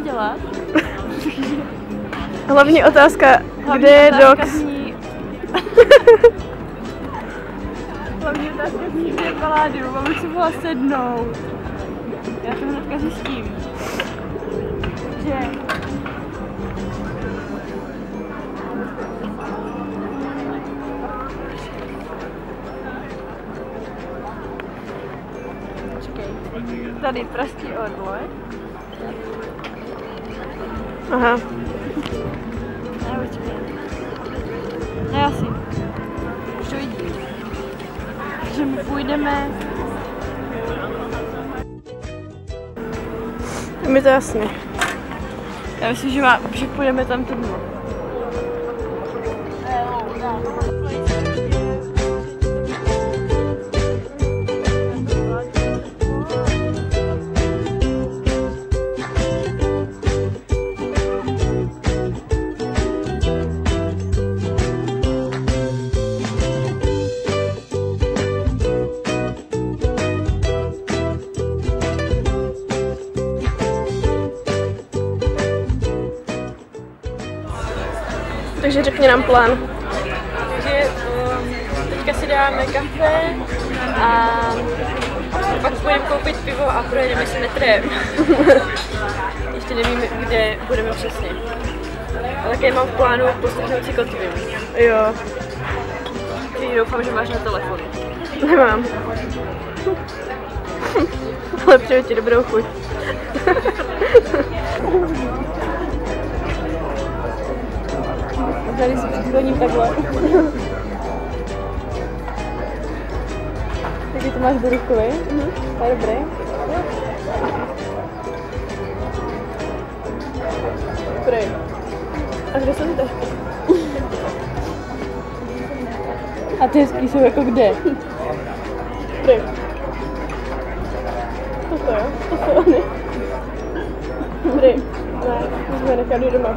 máme dělat? Hlavní otázka, Hlavní kde je Dox? Zní... Hlavní otázka zní, kde je Paládium, abych si mohla sednout. Já to hnedka zjistím. Že... Čekej. Tady Pražský orloj. Aha. Ne, počkej. Ne, asi. Už to vidím. Že my půjdeme... Je mi to jasný. Já myslím, že, má, že půjdeme tam tu dnu. Řekni nám plán. Takže um, teďka si dáme kafe a pak půjdeme koupit pivo a projedeme si metrem. Ještě nevím, kde budeme přesně. A také mám v plánu poslechnout si kotvím, Jo, který doufám, že máš na telefonu. nemám. Ale přeju ti dobrou chuť. Tady si přikloním takhle. Takže to máš do ruky, mhm. to je dobré. Dobrý. A kde jsou ty tašky? A ty hezký jsou jako kde? Dobrý. Toto jo, to jsou ony. Dobrý. Ne, musíme nechat je doma,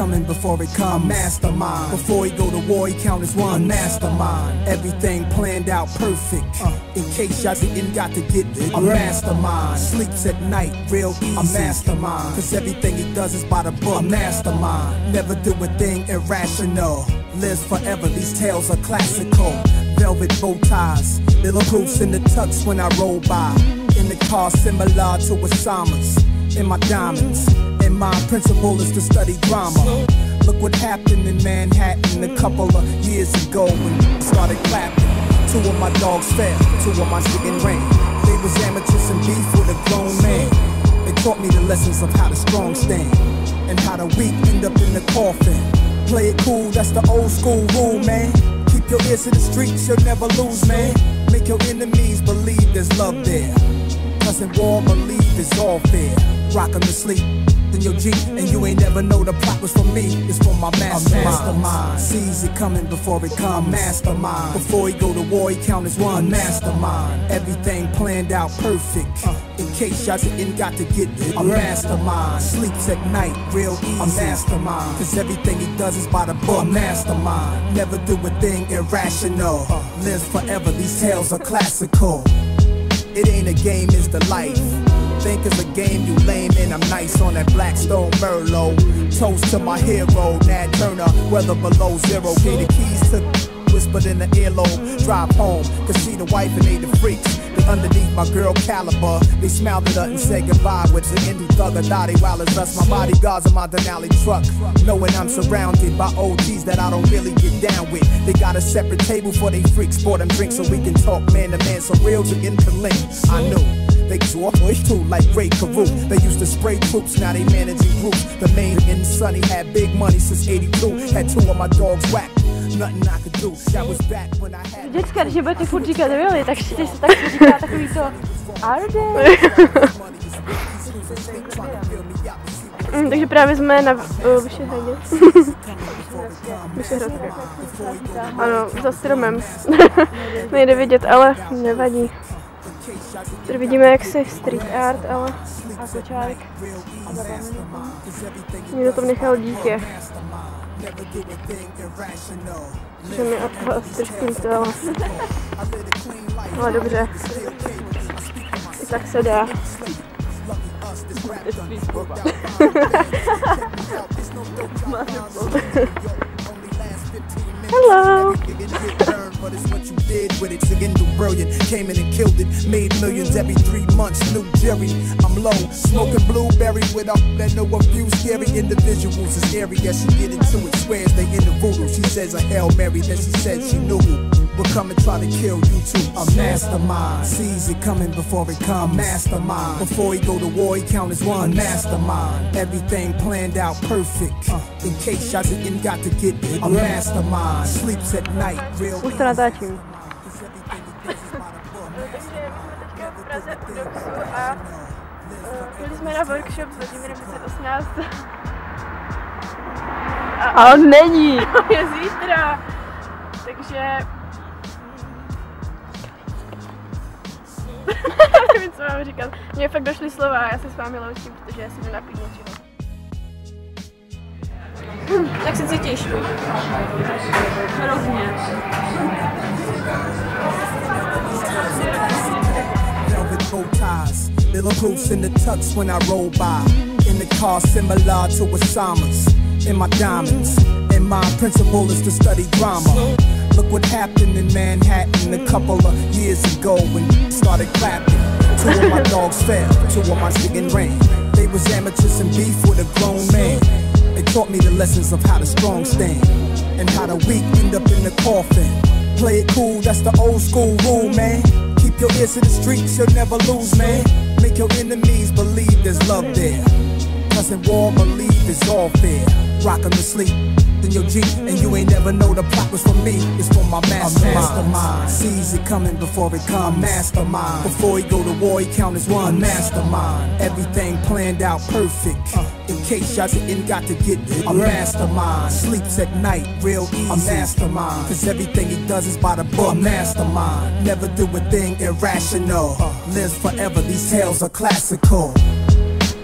coming before it comes. A mastermind before he go to war, he count as one. A mastermind, everything planned out perfect. Uh, in case y'all didn't got to get it. A mastermind sleeps at night real easy. A mastermind, cause everything he does is by the book. A mastermind, never do a thing irrational. Lives forever, these tales are classical. Velvet bow ties, little proofs in the tux when I roll by. In the car similar to Osama's. In my diamonds, and my principle is to study drama. Look what happened in Manhattan a couple of years ago when started clapping. Two of my dogs fell, two of my chicken ran. They was amateurs and beef with a grown man. They taught me the lessons of how the strong stand and how the weak end up in the coffin. Play it cool, that's the old school rule, man. Keep your ears to the streets, you'll never lose, man. Make your enemies believe there's love there. Cause in war, believe it's all fair. Rock 'em to sleep. Your G, and you ain't never know the plot was for me. It's for my mastermind. mastermind. Sees it coming before it comes. mastermind. Before he go to war, he count as one. mastermind. Everything planned out perfect. Uh. In case y'all didn't got to get it. A mastermind. Sleeps at night real easy. A mastermind. Cause everything he does is by the book. A mastermind. Never do a thing irrational. Uh. Lives forever, these tales are classical. It ain't a game, it's the life. Think it's a game, you lame, and I'm nice on that Blackstone Merlot. Toast to my hero, Nat Turner, weather below zero. Gave the keys to whispered in the earlobe. Drive home, cause she the wife and they the freaks. They underneath my girl caliber. They smiled at her and said goodbye with the indie thugger Dottie while it's us. My bodyguards in my Denali truck. Knowing I'm surrounded by OGs that I don't really get down with. They got a separate table for they freaks, pour them drinks so we can talk man to man. So real to interlink. I knew. They draw push too like Ray Carew. They used to spray troops, now they managing groups. The main in Sunny had big money since 82. Had two of my dogs whacked. Nothing I could do. That was back when I had. Vždycky, když budete furt říkat Willy, tak si se tak říká takový to Arde. Mm, takže právě jsme na uh, Vyšehradě. Vyšehradské. Ano, za stromem. Nejde vidět, ale nevadí. Tady vidíme jak se street art, ale a kočárek. Někdo tam nechal dítě. Že mi odstržím to, ale... ale dobře. I tak se dá. Hello. But it's what you did with it. Again, do brilliant. Came in and killed it. Made millions every three months. New Jerry, I'm low. Smoking blueberry with up that know a few scary individuals. As scary as she get into it. Swears they in the voodoo. She says a Hail Mary. Then she said she knew who would come and try to kill you too. A mastermind sees it coming before it comes. Mastermind before he go to war, he count as one. Mastermind everything planned out perfect. Uh, in case y'all didn't got to get it. A mastermind sleeps at night. Real Už to natáčím. a byli jsme na workshop s Vladimírem 2018. A on není. je zítra. Takže... Nevím, co mám říkat. Mně fakt došly slova a já se s vámi loučím, protože já si jdu napít něčeho. Jak se cítíš? Hrozně. velvet bow ties. Little proofs in the tux when I roll by. In the car similar to Osama's. In my diamonds. My principle is to study drama. Look what happened in Manhattan a couple of years ago when started clapping. Two of my dogs fell, two of my singing ran. They was amateurs and beef with a grown man. They taught me the lessons of how the strong stand and how the weak end up in the coffin. Play it cool, that's the old school rule, man. Keep your ears to the streets, you'll never lose, man. Make your enemies believe there's love there. Cause in war, believe it's all fair. Rock 'em to sleep. In your Jeep, and you ain't never know the plot was for me. It's for my mastermind. mastermind. Sees it coming before it comes. Mastermind. Before he go to war, he count as one. Mastermind. Everything planned out perfect. Uh. In case y'all didn't got to get it. A mastermind. Sleeps at night, real easy. A mastermind. Cause everything he does is by the book. A mastermind. Never do a thing irrational. Uh. Lives forever, these tales are classical.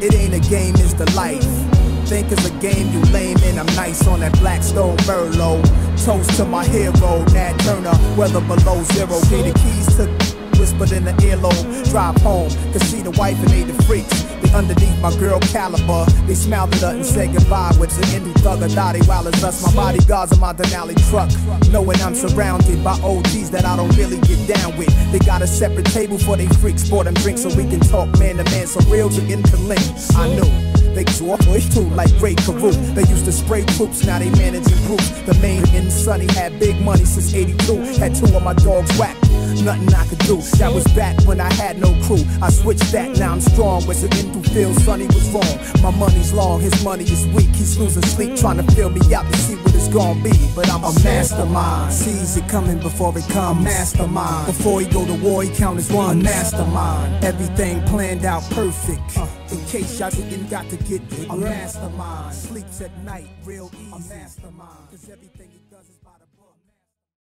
It ain't a game, it's the life. Think it's a game, you lame, and I'm nice on that Blackstone Merlot. Toast to my hero, Nat Turner, weather below zero. Gave the keys to whispered in the earlobe. Drive home, could see the wife and they the freaks. They underneath my girl caliber. They smiled at her and said goodbye with the Hindu thugger Dottie while it's us. My bodyguards in my Denali truck. Knowing I'm surrounded by OGs that I don't really get down with. They got a separate table for they freaks, sport and drink so we can talk man to man. So real to interlink. I knew. They swore too, like Ray Carew. They used to spray troops, now they managing groups. The main in Sunny had big money since 82. Had two of my dogs whacked. Nothing I could do. That was back when I had no crew. I switched that, now I'm strong. Was it into feel Sonny was wrong. My money's long, his money is weak. He's losing sleep, trying to fill me out to see what it's gonna be. But I'm a mastermind. Sees it coming before it comes. Mastermind. Before he go to war, he count as one. Mastermind. Everything planned out perfect. In case y'all didn't got to get. A mastermind. Sleeps at night, real easy. A mastermind. Cause everything